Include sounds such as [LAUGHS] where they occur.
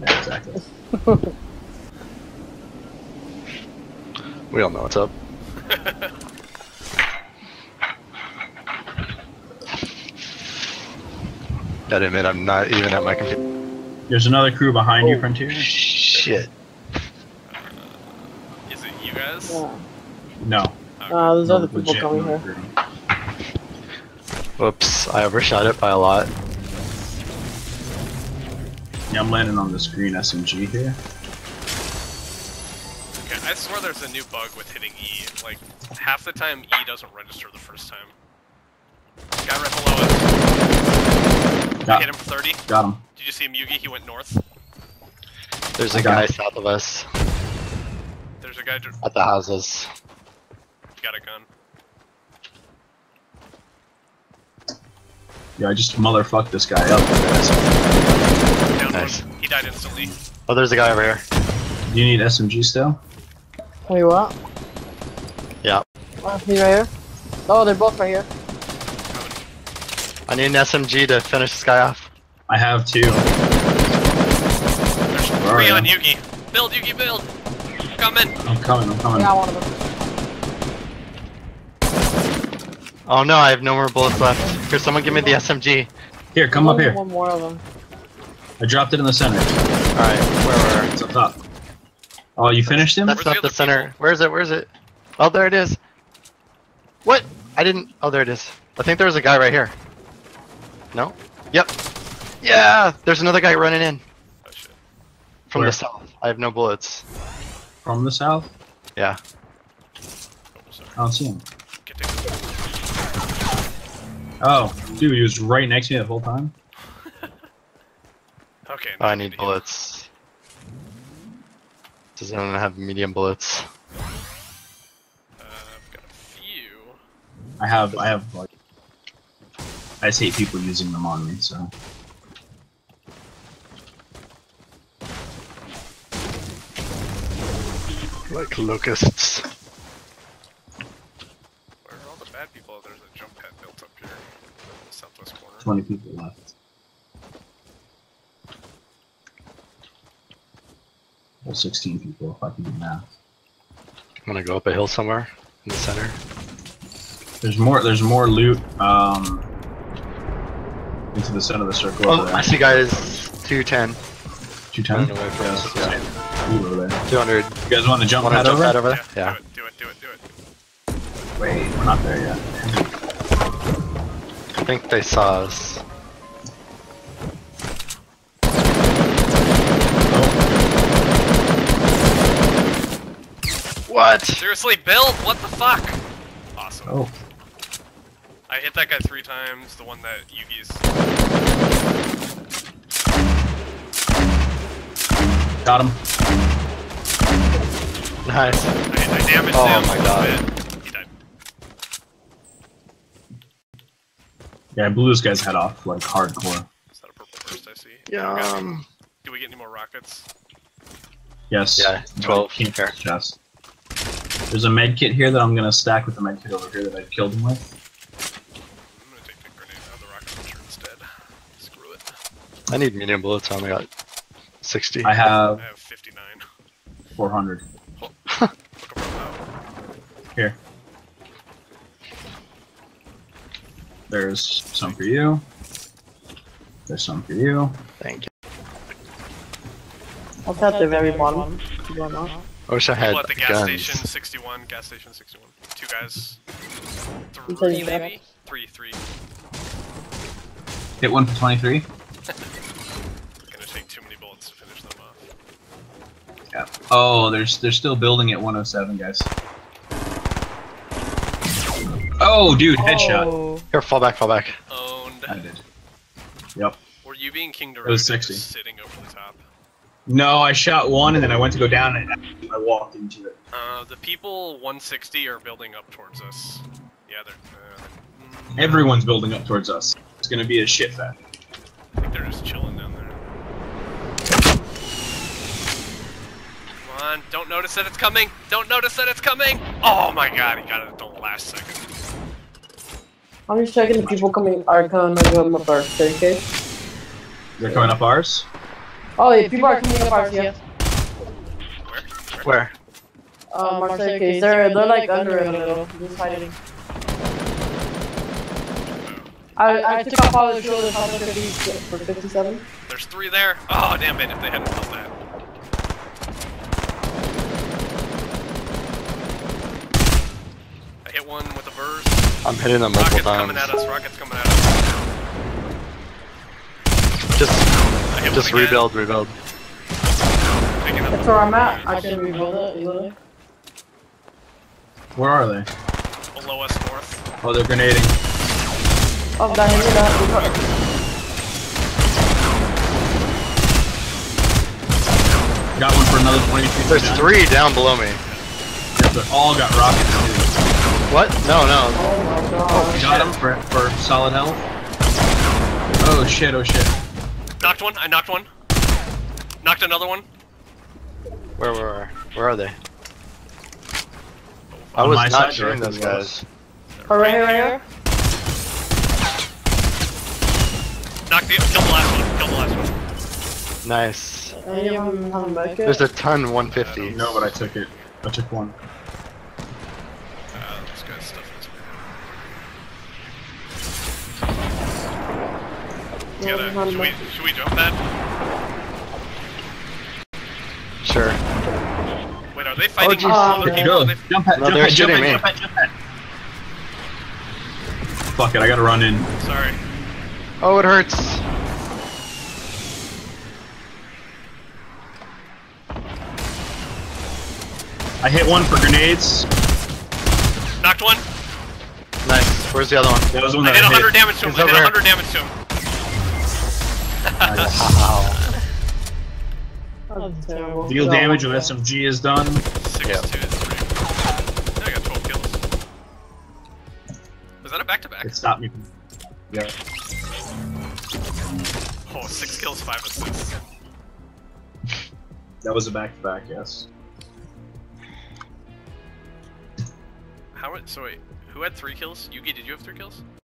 Yeah, exactly. We all know what's up. [LAUGHS] Gotta admit, I'm not even at my computer. There's another crew behind you, Oh. Frontier. Shit. Is it you guys? Yeah. No. Okay. Uh, there's other people coming here. crew. Whoops, I overshot it by a lot. Yeah, I'm landing on this green SMG here. Okay, I swear there's a new bug with hitting E. Like, half the time E doesn't register the first time. Guy right below us. Got, Hit him for 30. got him. Did you see him, Yugi? He went north. There's a guy it. south of us There's a guy at the houses. got a gun. Yeah, I just motherfucked this guy up. Down Nice. He died instantly. Oh, there's a guy over here. Do you need SMG still? Wait, what? Yeah. Oh, he right here? Oh, they're both right here. I need an SMG to finish this guy off. I have two. There's Where are three you? on Yugi. Build, Yugi, build! Coming! I'm coming, I'm coming. got one of them. Oh no, I have no more bullets left. Here, someone give me the SMG. Here, come up here. One more of them. I dropped it in the center. Alright, where were It's up top. Oh, you finished him? That's Where's not the other center. people? Where is it? Where is it? Oh, there it is. What? I didn't. Oh, there it is. I think there was a guy right here. No? Yep. Yeah! There's another guy running in Oh shit. from Where? the south. I have no bullets. From the south? Yeah. Oh. I don't see him. Oh, dude, he was right next to me the whole time. Okay. Oh, I need need bullets. Does anyone have medium bullets? Uh, I've got a few. I have, I have, like, I just hate people using them on me, so. Like locusts. Where are all the bad people? There's a jump pad built up here. in the southwest corner. 20 people left. Well, 16 people if I can do math. I'm gonna go up a hill somewhere in the center. There's more, there's more loot, um, into the center of the circle Oh, I see guys 210. 210? Running away from Yeah, us, yeah. yeah. Ooh, over there. 200. You guys want to jump Wanna jump over? pad over there? Yeah. Do it, do it, do it, do it. Wait, we're not there yet. I think they saw us. What? Seriously, build! What the fuck? Awesome. Oh, I hit that guy three times, the one that Yugi's. got him. Nice. I, I damaged Oh him my a God. bit. He died. Yeah, I blew this guy's head off, like, hardcore. Is that a purple burst I see? Yeah. Okay. Um, Do we get any more rockets? Yes. Yeah, 12 Came here. chest. There's a med kit here that I'm gonna stack with the med kit over here that I killed him with. I'm gonna take the grenade out of the rocket launcher instead. Screw it. I need medium bullets. I only got 60. I have. I have have 59. 400. [LAUGHS] Look [LAUGHS] Here. There's some for you. There's some for you. Thank you. I'll at the very bottom. You want that? I wish I had People at the gas guns. station 61. Gas station 61. Two guys. Three maybe? Three, three. Hit one for 23. Gonna take too many bullets to finish them off. Yeah. Oh, there's they're still building at 107, guys. Oh, dude, headshot. Oh, Here, fall back, fall back. Owned. I did. Yep. Were you being King It was 60. sitting over the top? No, I shot one and then I went to go down and I walked into it. Uh, the people 160 are building up towards us. Yeah, they're. Uh, mm, Everyone's building up towards us. It's gonna be a shit fest. I think they're just chilling down there. Come on, don't notice that it's coming! Don't notice that it's coming! Oh my god, he got it at the last second. I'm just checking the people coming are coming to go up our staircase. They're coming up ours. Oh, yeah, people are coming up our TF. Where? Where? Where? Um, our staircase. They're, they're like under it a little. Just hiding. I, I took off all the shoulders on the 50 for 57. There's three there. Oh, damn it! If they hadn't killed that. I hit one with a burst. I'm hitting them multiple Rockets coming at us. Rockets coming at us. Just, I just one again. rebuild, rebuild. That's where I'm at. I can rebuild it easily. Where are they? below us north. Oh, they're grenading. Oh, that hit me that. Got one for another 20 feet. There's down. three down below me. Yep, they all got rockets too. What? No, no. Oh my god. Got him for, for solid health. Oh shit, oh shit. Knocked one. I knocked one. Knocked another one. Where, where, where? Where are they? I was my not side, shooting those directly guys. Oh, right here, right here. Knocked the. Killed the last one. Killed the last one. Nice. Any of them have a med kit? There's a ton 150. No, but I took it. I took one. Uh, this guy's stuff is. No, Yeah, there's that, should, we, med should we jump that? Sure. Wait, are they oh, fighting geez. other people? Go. They, Jump at, No, jump they're at, jump shooting at, jump at, jump at. Fuck it, I gotta run in. sorry. Oh, it hurts. I hit one for grenades. Knocked one. Nice. Where's the other one? That was the one I that did I 100 damage to him. He's I did over 100 damage to him. Nice. Wow. That's terrible. Deal damage when SMG is done. Six Yep. two three. I got 12 kills. Was that a back to back? It stopped me from. Yeah. Oh, six kills, five assists. That was a back to back, yes. How? So wait, who had three kills? Yugi, did you have three kills?